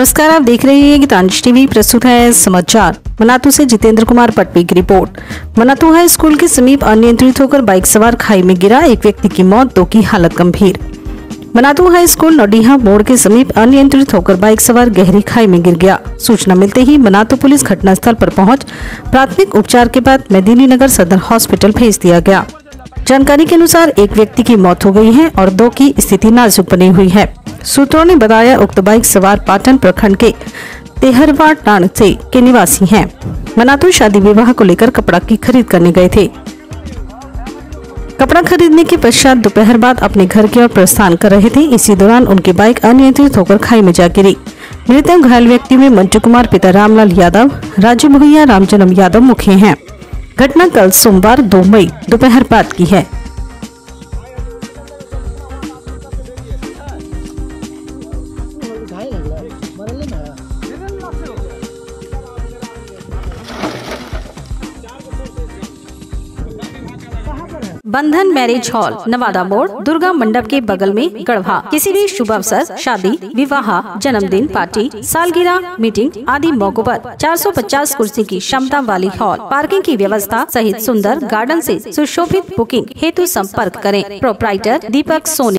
नमस्कार, आप देख रहे हैं गीतांश टीवी, प्रस्तुत है समाचार। मनातू से जितेंद्र कुमार पटवी की रिपोर्ट। मनातू हाई स्कूल के समीप अनियंत्रित होकर बाइक सवार खाई में गिरा एक व्यक्ति की मौत, दो की हालत गंभीर। मनातू हाई स्कूल नोडीहा मोड़ के समीप अनियंत्रित होकर बाइक सवार गहरी खाई में गिर गया। सूचना मिलते ही मनातू पुलिस घटनास्थल पर पहुँच, प्राथमिक उपचार के बाद मेदिनी नगर सदर हॉस्पिटल भेज दिया गया। जानकारी के अनुसार एक व्यक्ति की मौत हो गई है और दो की स्थिति नाजुक बनी हुई है। सूत्रों ने बताया, उक्त बाइक सवार पाटन प्रखंड के तेहरवा टाण से के निवासी हैं। मनातू शादी विवाह को लेकर कपड़ा की खरीद करने गए थे। कपड़ा खरीदने के पश्चात दोपहर बाद अपने घर की ओर प्रस्थान कर रहे थे। इसी दौरान उनकी बाइक अनियंत्रित होकर खाई में जा गिरी। मृतक घायल व्यक्ति में मंजू कुमार, पिता रामलाल यादव, राजू भैया रामजन्म यादव मुख्य हैं। घटना कल सोमवार 2 मई दोपहर बाद की है। बंधन मैरिज हॉल, नवादा मोड़, दुर्गा मंडप के बगल में गढ़वा। किसी भी शुभ अवसर, शादी, विवाह, जन्मदिन पार्टी, सालगिरह, मीटिंग आदि मौकों पर 450 कुर्सी की क्षमता वाली हॉल। पार्किंग की व्यवस्था सहित सुंदर गार्डन से सुशोभित बुकिंग हेतु संपर्क करें। प्रोपराइटर दीपक सोनी।